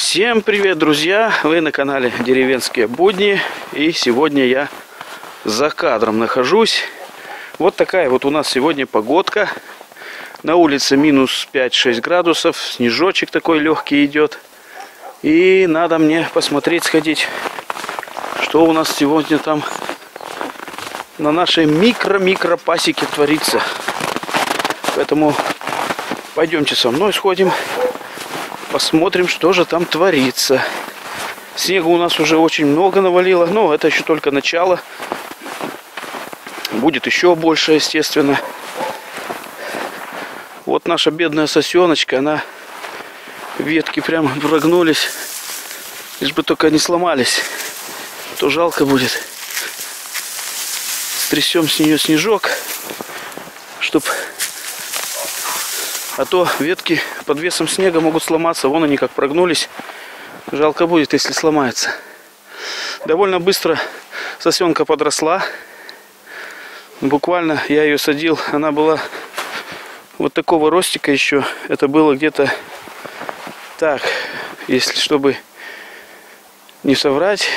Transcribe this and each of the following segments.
Всем привет, друзья! Вы на канале Деревенские будни. И сегодня я за кадром нахожусь. Вот такая вот у нас сегодня погодка. На улице минус 5-6 градусов. Снежочек такой легкий идет. И надо мне посмотреть, сходить, что у нас сегодня там на нашей микро-микро пасеке творится. Поэтому пойдемте со мной сходим. Посмотрим, что же там творится. Снега у нас уже очень много навалило. Но это еще только начало. Будет еще больше, естественно. Вот наша бедная сосеночка, она ветки прям прогнулись. Лишь бы только не сломались. То жалко будет. Стрясем с нее снежок, чтоб а то ветки под весом снега могут сломаться. Вон они как прогнулись. Жалко будет, если сломается. Довольно быстро сосенка подросла. Буквально я ее садил. Она была вот такого ростика еще. Это было где-то так, если чтобы не соврать,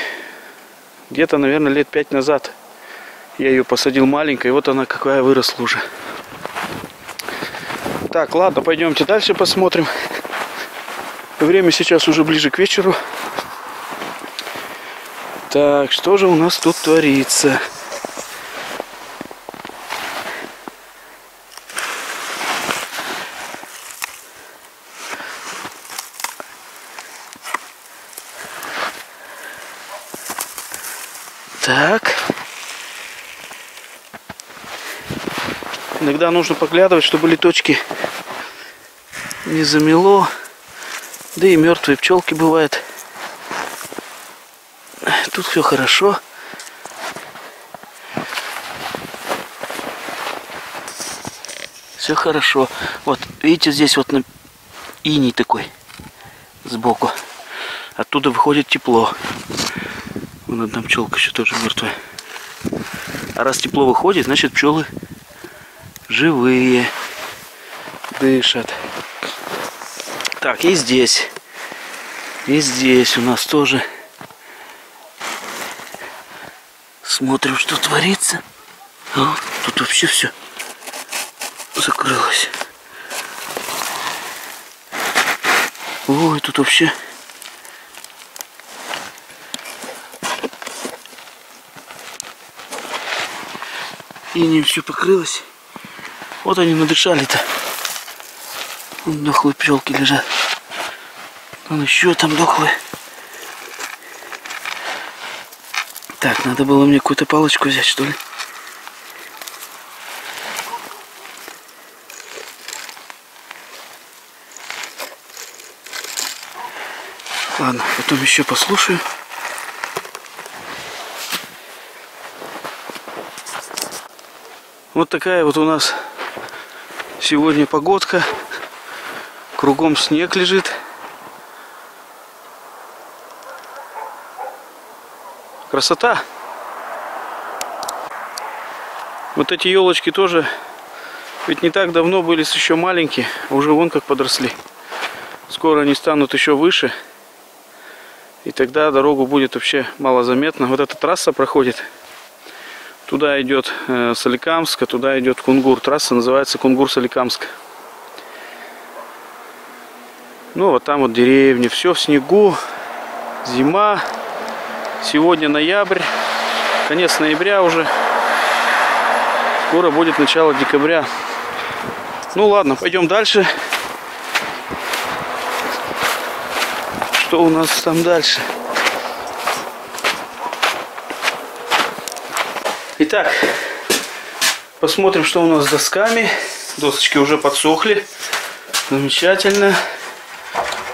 где-то, наверное, лет пять назад я ее посадил маленькой. Вот она какая выросла уже. Так, ладно, пойдемте дальше посмотрим. Время сейчас уже ближе к вечеру. Так, что же у нас тут творится? Так. Иногда нужно поглядывать, чтобы леточки не замело. Да и мертвые пчелки бывают. Тут все хорошо. Все хорошо. Вот, видите, здесь вот на иней такой сбоку. Оттуда выходит тепло. Вон одна пчелка еще тоже мертвая. А раз тепло выходит, значит пчелы живые, дышат. Так, и здесь. И здесь у нас тоже. Смотрим, что творится. О, тут вообще все закрылось. Ой, тут вообще... И не все покрылось. Вот они надышали-то. Дохлые пчелки лежат. Он еще там дохлые. Так, надо было мне какую-то палочку взять, что ли. Ладно, потом еще послушаю. Вот такая вот у нас сегодня погодка. Кругом снег лежит. Красота. Вот эти елочки тоже ведь не так давно были еще маленькие, а уже вон как подросли. Скоро они станут еще выше. И тогда дорогу будет вообще мало заметно. Вот эта трасса проходит Туда идет э, Соликамск, а туда идет Кунгур. Трасса называется Кунгур-Соликамск. Ну, вот там вот деревни. Все в снегу. Зима. Сегодня ноябрь. Конец ноября уже. Скоро будет начало декабря. Ну ладно, пойдем дальше. Что у нас там дальше? Итак, посмотрим, что у нас с досками. Досочки уже подсохли. Замечательно.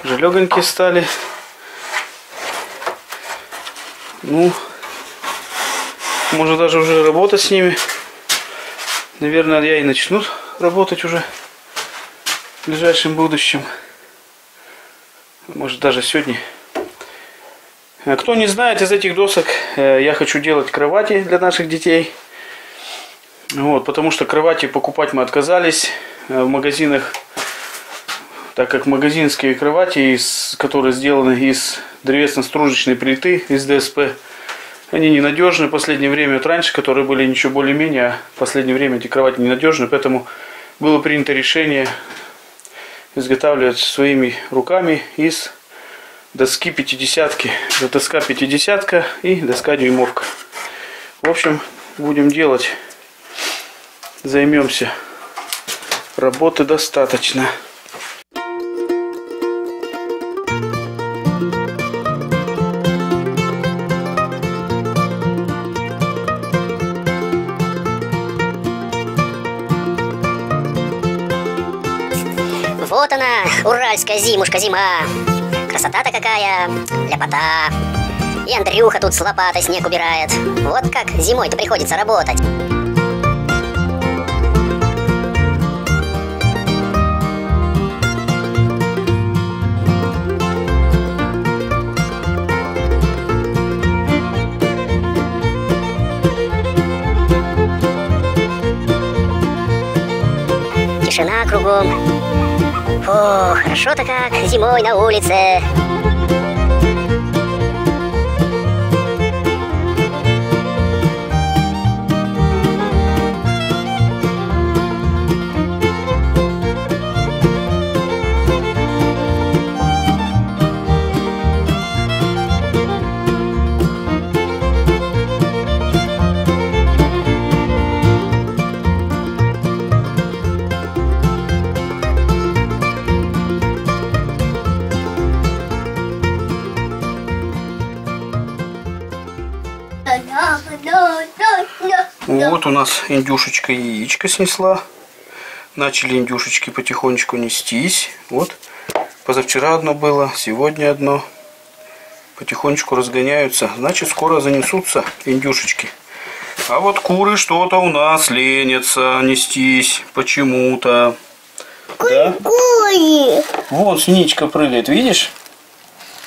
Уже стали. Ну, можно даже уже работать с ними. Наверное, я и начну работать уже в ближайшем будущем. Может, даже сегодня. Э, кто не знает, из этих досок э, я хочу делать кровати для наших детей. Вот, потому что кровати покупать мы отказались э, в магазинах. так как магазинские кровати, из, которые сделаны из древесно-стружечной плиты, из ДСП, они ненадежны в последнее время. Вот раньше, которые были ничего более-менее, а в последнее время эти кровати ненадежны, поэтому было принято решение изготавливать своими руками из доски пятидесятки. Это доска пятидесятка и доска дюймовка. В общем, будем делать, займемся. Работы достаточно. Вот она, уральская зимушка, зима. Красота-то какая, ляпота. И Андрюха тут с лопатой снег убирает. Вот как зимой-то приходится работать. Тишина кругом. Фу, хорошо-то как зимой на улице. У нас индюшечка яичко снесла. Начали индюшечки потихонечку нестись. Вот. Позавчера одно было, сегодня одно. Потихонечку разгоняются. Значит, скоро занесутся индюшечки. А вот куры что-то у нас ленятся нестись почему-то. Да? Вон синичка прыгает, видишь?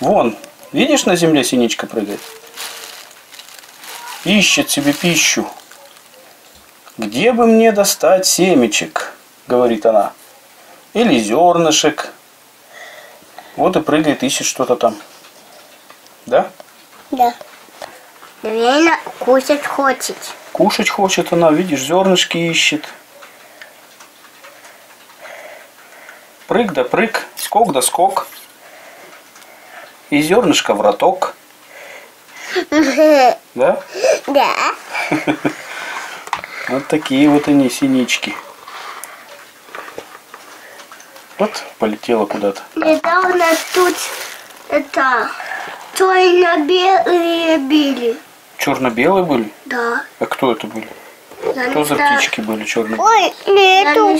Вон, видишь на земле синичка прыгает? Ищет себе пищу. Где бы мне достать семечек, говорит она. Или зернышек. Вот и прыгает, ищет что-то там. Да? Да. Наверное, кушать хочет. Кушать хочет она, видишь, зернышки ищет. Прыг да прыг, скок да скок. И зернышко в роток. Да? Да. Вот такие вот они, синички. Вот полетела куда-то. Недавно тут это черно-белые били. Черно-белые были? Да. А кто это были? Я не за знаю. птички были черные? Ой, нету.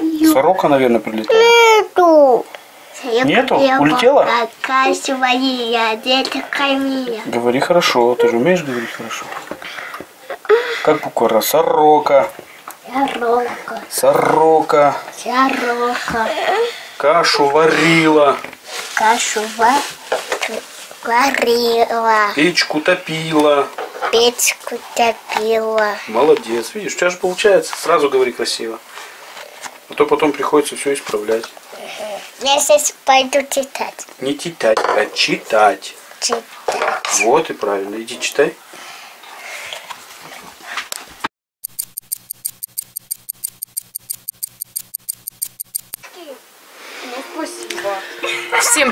Не. Сорока, наверное, прилетела. Нету. Нету? Улетела? Красивая детка Камиля. Говори хорошо, ты же умеешь говорить хорошо. Как буква? Сорока, Сорока. сорока, Сорока. кашу варила, Кашу ва- варила. печку топила. Печку топила. Молодец, видишь, у тебя же получается. Сразу говори красиво. А то потом приходится все исправлять. Я сейчас пойду читать. Не читать, а читать. Читать. Вот и правильно. Иди читай.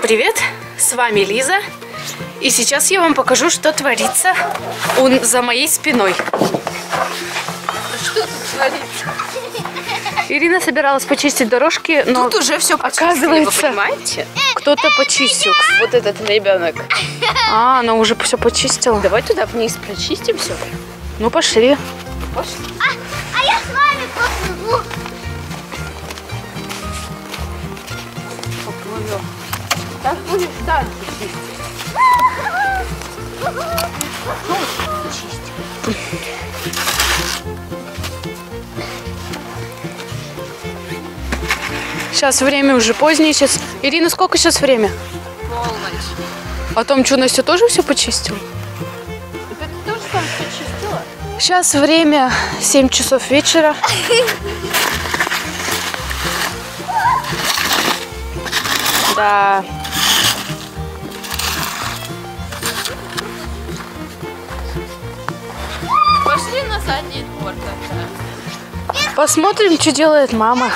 Привет! С вами Лиза. И сейчас я вам покажу, что творится у- за моей спиной. Что тут творится? Ирина собиралась почистить дорожки, но Тут уже все оказывается, понимаете? кто-то почистил. Вот этот ребенок. А, она уже все почистила. Давай туда вниз прочистим все. Ну, пошли. А Будешь дальше Сейчас время уже позднее. Сейчас. Ирина, сколько сейчас время? Полночь. А там что, Настя тоже все почистила? Ты тоже там все чистила? Сейчас время 7 часов вечера. Да. Задний двор. Посмотрим, что делает мама.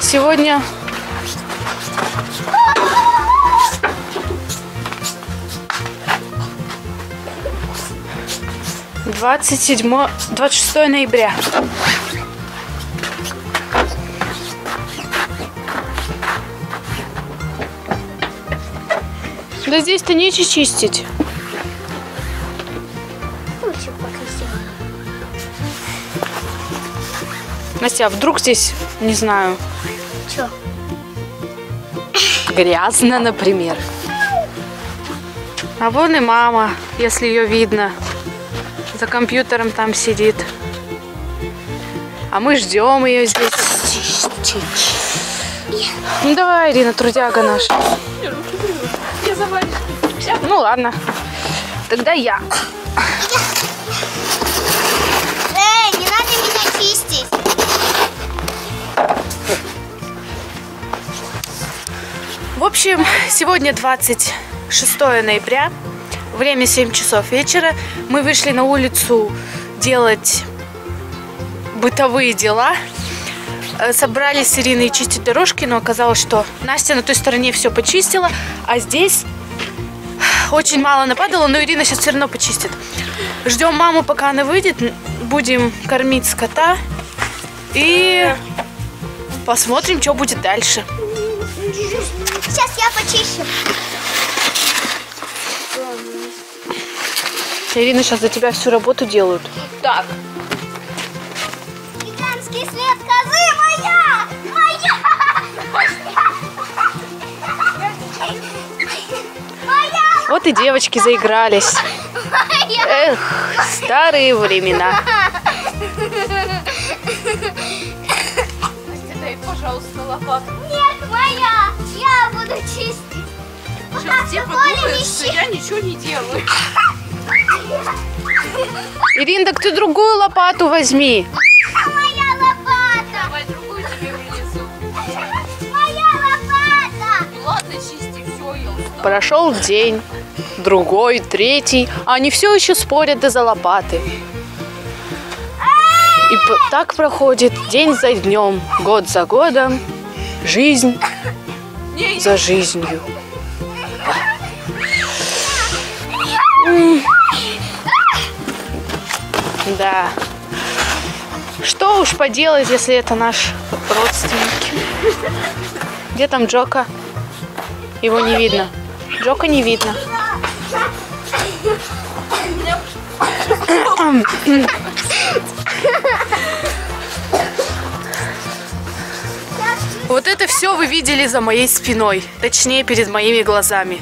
Сегодня двадцать седьмое, двадцать шестое ноября. Да здесь-то нечего чистить. Настя, а вдруг здесь, не знаю, Чё? грязно, например. А вон и мама, если ее видно. За компьютером там сидит. А мы ждем ее здесь. Ну давай, Ирина, трудяга наша. Ну ладно. Тогда я. Эй, не надо меня чистить. В общем, сегодня 26 ноября, время 7 часов вечера. Мы вышли на улицу делать бытовые дела. Э, Собрались с Ириной чистить дорожки, но оказалось, что Настя на той стороне все почистила, а здесь очень мало нападало, но Ирина сейчас все равно почистит. Ждем маму, пока она выйдет. Будем кормить скота и посмотрим, что будет дальше. Сейчас я почищу. Ирина сейчас за тебя всю работу делают. Так, Гигантский след козы моя! Моя! Моя! Вот и девочки заигрались. Моя! Эх, старые времена. Настя, дай, пожалуйста, лопату. Нет, моя! Я буду чистить. Сейчас все подумают, что я ничего не делаю. Ирина, так ты другую лопату возьми. Прошел день, другой, третий, а они все еще спорят да за лопаты. И так проходит день за днем, год за годом, жизнь за жизнью. Да. Что уж поделать, если это наш родственники. Где там Джока? Его не видно. Джока не видно. Вот это все вы видели за моей спиной, точнее перед моими глазами.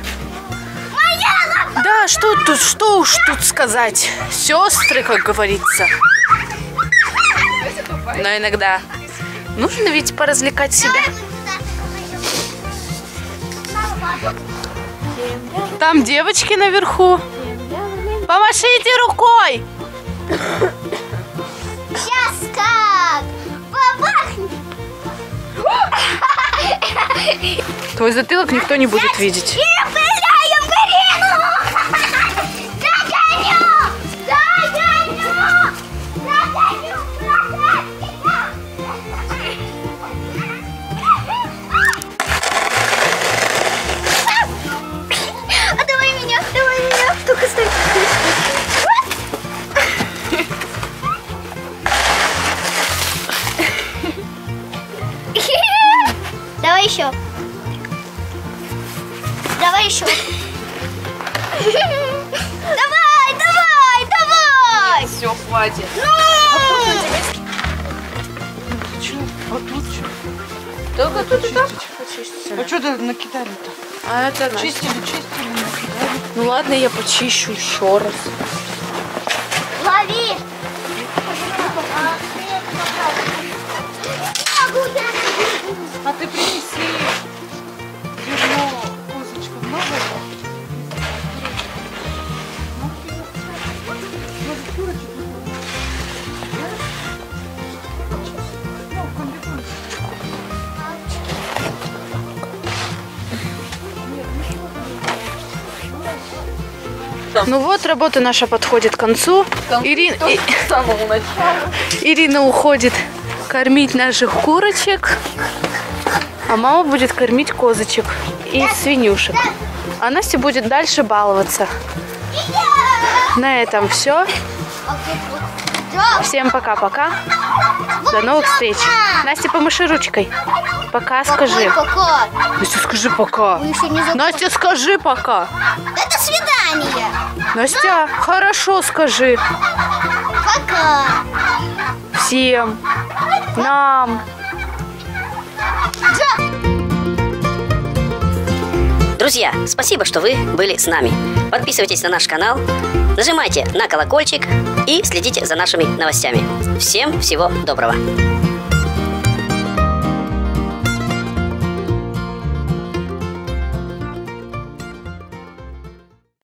Да, что тут, что уж тут сказать. Сестры, как говорится. Но иногда нужно ведь поразвлекать себя. Там девочки наверху. Помашите рукой. Сейчас как? Бабахнет! Твой затылок никто не будет видеть. Накидали-то? А это Настя. Чистили, чистили, накидали. Ну ладно, я почищу еще раз. Лови. А ты принеси Ну вот, работа наша подходит к концу. Ирин- И- С самого начала. Ирина уходит кормить наших курочек, а мама будет кормить козочек и свинюшек. А Настя будет дальше баловаться. На этом все. Всем пока-пока. До новых встреч. Настя, помаши ручкой. Пока скажи. Пока. Настя, скажи пока. Мы еще не за... Настя, скажи пока. Это свидание. Настя, хорошо скажи. Пока. Всем. Нам. Друзья, спасибо, что вы были с нами. Подписывайтесь на наш канал, нажимайте на колокольчик и следите за нашими новостями. Всем всего доброго.